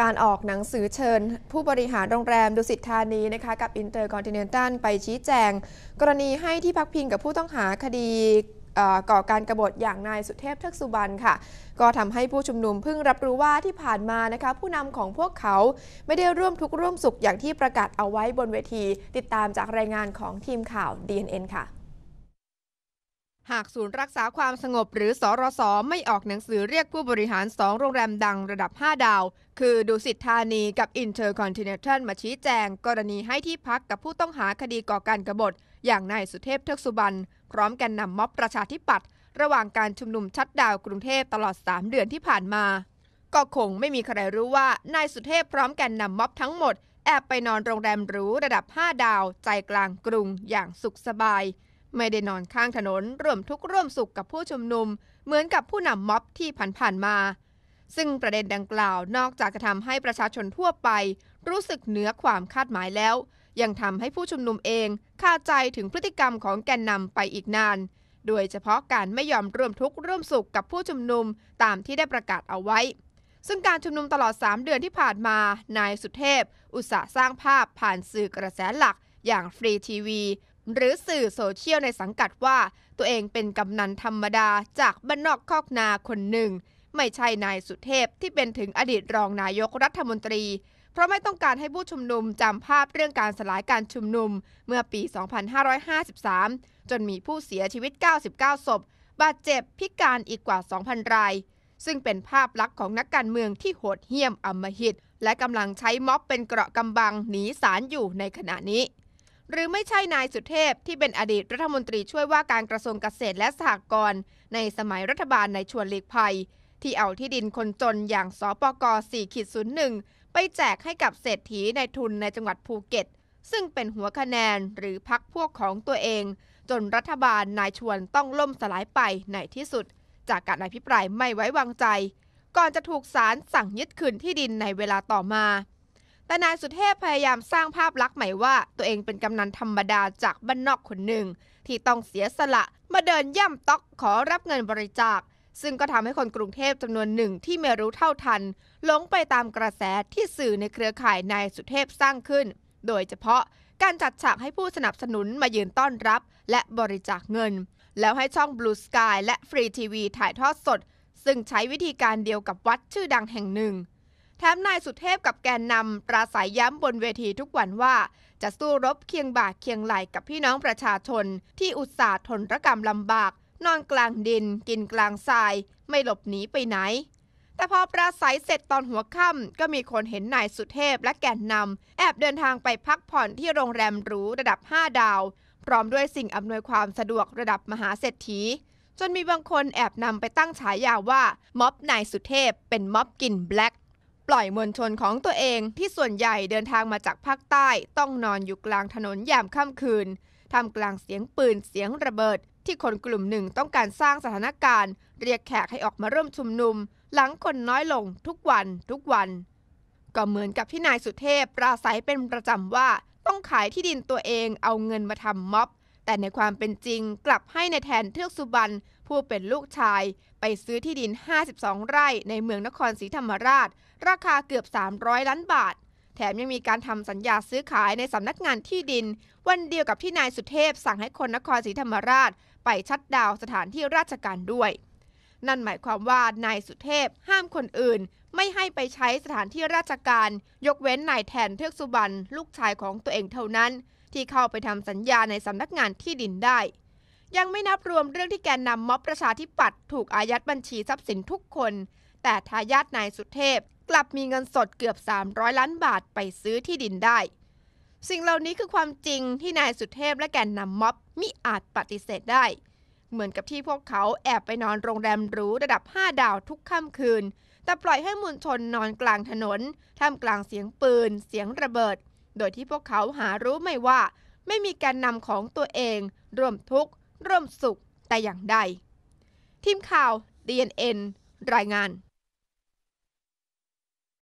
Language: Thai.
การออกหนังสือเชิญ ผู้บริหารโรงแรมดุสิตธานีนะคะกับอินเตอร์คอนติเนนตัลไปชี้แจง กรณีให้ที่พักพิงกับผู้ต้องหาคดีก่อการกรบฏอย่างนายสุเทพเทือกสุบรรณค่ะ ก็ทำให้ผู้ชุมนุมเพิ่งรับรู้ว่าที่ผ่านมานะคะ ผู้นำของพวกเขาไม่ได้ร่วมทุกข์ร่วมสุขอย่างที่ประกาศเอาไว้บนเวที ติดตามจากรายงานของทีมข่าว DNN ค่ะ หากศูนย์รักษาความสงบหรือศอ.รส.ไม่ออกหนังสือเรียกผู้บริหารสองโรงแรมดังระดับ 5 ดาว คือดุสิตธานีกับ Intercontinental มาชี้แจง กรณีให้ที่พักกับผู้ต้องหาคดีก่อการกรบฏ อย่างนายสุเทพเทือกสุบรรณพร้อมกันนำม็อบประชาธิปัตย์ระหว่างการชุมนุมชัดดาวกรุงเทพตลอด 3 เดือนที่ผ่านมา ก็คงไม่มีใครรู้ว่านายสุเทพพร้อมกันนำม็อบทั้งหมดแอบไปนอนโรงแรมหรูระดับ 5 ดาว ใจกลางกรุงอย่างสุขสบาย ไม่ได้นอนข้างถนนร่วมทุกข์ร่วมสุขกับผู้ชุมนุม เหมือนกับผู้นำม็อบที่ผ่านๆมา ซึ่งประเด็นดังกล่าวนอกจากจะทำให้ประชาชนทั่วไป รู้สึกเหนือความคาดหมายแล้ว ยังทำให้ผู้ชุมนุมเองคาใจถึงพฤติกรรมของแกนนำไปอีกนาน โดยเฉพาะการไม่ยอมร่วมทุกข์ร่วมสุขกับผู้ชุมนุมตามที่ได้ประกาศเอาไว้ซึ่งการชุมนุมตลอด 3 เดือนที่ผ่านมา นายสุเทพ อุตสาห์สร้างภาพผ่านสื่อกระแสหลัก อย่างฟรีทีวี หรือสื่อโซเชียลในสังกัดว่า ตัวเองเป็นกำนันธรรมดาจากบ้านนอกคอกนาคนหนึ่ง ไม่ใช่นายสุเทพที่เป็นถึงอดีตรองนายกรัฐมนตรี เพราะไม่ต้องการให้ผู้ชุมนุมจำภาพเรื่องการสลายการชุมนุมเมื่อปี 2553 จนมีผู้เสียชีวิต 99 ศพ บาดเจ็บพิการอีกกว่า 2,000 รายซึ่งเป็นภาพลักษณ์ของนักการเมืองที่โหดเหี้ยมอำมหิต และกำลังใช้ม็อบเป็นเกราะกำบังหนีสารอยู่ในขณะนี้ หรือไม่ใช่นายสุเทพที่เป็นอดีตรัฐมนตรีช่วยว่าการกระทรวงเกษตรและสหกรณ์ในสมัยรัฐบาลในชวนเลีกภัย ที่เอาที่ดินคนจนอย่างสปก4ขีด01 ไปแจกให้กับเศรษฐีในทุนในจังหวัดภูเก็ต ซึ่งเป็นหัวคะแนนหรือพักพวกของตัวเอง จนรัฐบาลนายชวนต้องล่มสลายไปในที่สุด จากการอภิปรายไม่ไว้วางใจ ก่อนจะถูกศาลสั่งยึดคืนที่ดินในเวลาต่อมา แต่นายสุเทพพยายามสร้างภาพลักษณ์ใหม่ว่า ตัวเองเป็นกำนันธรรมดาจากบ้านนอกคนหนึ่ง ที่ต้องเสียสละมาเดินย่ำต๊อกขอรับเงินบริจาค ซึ่งก็ทำให้คนกรุงเทพจำนวนหนึ่งที่ไม่รู้เท่าทันหลงไปตามกระแสที่สื่อในเครือข่ายนายสุเทพสร้างขึ้น โดยเฉพาะการจัดฉากให้ผู้สนับสนุนมายืนต้อนรับ และบริจาคเงิน แล้วให้ช่อง Blue Sky และ Free TV ถ่ายทอดสด ซึ่งใช้วิธีการเดียวกับวัดชื่อดังแห่งหนึ่ง แถมนายสุเทพกับแกนนำปราศัยย้ำบนเวทีทุกวันว่า จะสู้รบเคียงบ่าเคียงไหลกับพี่น้องประชาชน ที่อุตส่าห์ทนรกรรมลำบาก นอนกลางดิน กินกลางทราย ไม่หลบหนีไปไหน แต่พอปราศัยเสร็จตอนหัวค่ำก็มีคนเห็นนายสุเทพและแกนนำแอบเดินทางไปพักผ่อนที่โรงแรมหรูระดับ 5 ดาว พร้อมด้วยสิ่งอำนวยความสะดวกระดับมหาเศรษฐีจนมีบางคนแอบนำไปตั้งฉายาว่าม็อบนายสุเทพเป็นม็อบกินแบล็ก ปล่อยมวลชนของตัวเองที่ส่วนใหญ่เดินทางมาจากภาคใต้ ต้องนอนอยู่กลางถนนยามค่ำคืนทำกลางเสียงปืนเสียงระเบิด ที่คนกลุ่มหนึ่งต้องการสร้างสถานการณ์ เรียกแขกให้ออกมาร่วมชุมนุม หลังคนน้อยลงทุกวันทุกวัน ก็เหมือนกับที่นายสุเทพปราศัยเป็นประจำว่าต้องขายที่ดินตัวเองเอาเงินมาทำม็อบ แต่ในความเป็นจริงกลับให้ในแทนเทือกสุบรรณผู้เป็นลูกชาย ไปซื้อที่ดิน 52 ไร่ในเมืองนครศรีธรรมราช ราคาเกือบ 300 ล้านบาท แถมยังมีการทำสัญญาซื้อขายในสำนักงานที่ดิน วันเดียวกับที่นายสุเทพสั่งให้คนนครศรีธรรมราช ไปชัดดาวสถานที่ราชการด้วย นั่นหมายความว่านายสุเทพห้ามคนอื่น ไม่ให้ไปใช้สถานที่ราชการ ยกเว้นนายแทนเทือกสุบรรณลูกชายของตัวเองเท่านั้น ที่เข้าไปทำสัญญาในสำนักงานที่ดินได้ ยังไม่นับรวมเรื่องที่แกนนำม็อบประชาธิปัตย์ถูกอายัดบัญชีทรัพย์สินทุกคน แต่ทายาทนายสุเทพ กลับมีเงินสดเกือบ 300 ล้านบาทไปซื้อที่ดินได้ สิ่งเหล่านี้คือความจริงที่นายสุเทพและแกนนำม็อบมิอาจปฏิเสธได้เหมือนกับที่พวกเขาแอบไปนอนโรงแรมหรูระดับ 5 ดาวทุกค่ำคืน แต่ปล่อยให้มวลชนนอนกลางถนน ท่ามกลางเสียงปืน เสียงระเบิด โดยที่พวกเขาหารู้ไม่ว่า ไม่มีการนำของตัวเอง ร่วมทุกข์ ร่วมสุขแต่อย่างใด ทีมข่าว DNN รายงาน